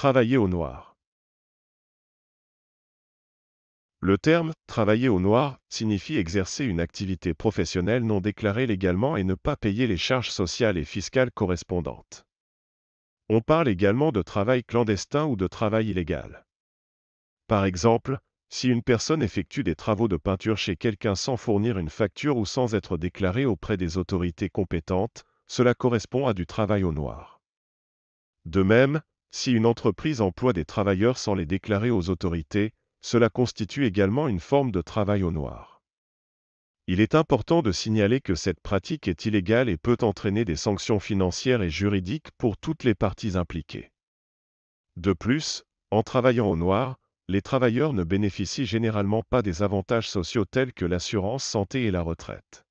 Travailler au noir. Le terme travailler au noir signifie exercer une activité professionnelle non déclarée légalement et ne pas payer les charges sociales et fiscales correspondantes. On parle également de travail clandestin ou de travail illégal. Par exemple, si une personne effectue des travaux de peinture chez quelqu'un sans fournir une facture ou sans être déclarée auprès des autorités compétentes, cela correspond à du travail au noir. De même, si une entreprise emploie des travailleurs sans les déclarer aux autorités, cela constitue également une forme de travail au noir. Il est important de signaler que cette pratique est illégale et peut entraîner des sanctions financières et juridiques pour toutes les parties impliquées. De plus, en travaillant au noir, les travailleurs ne bénéficient généralement pas des avantages sociaux tels que l'assurance santé et la retraite.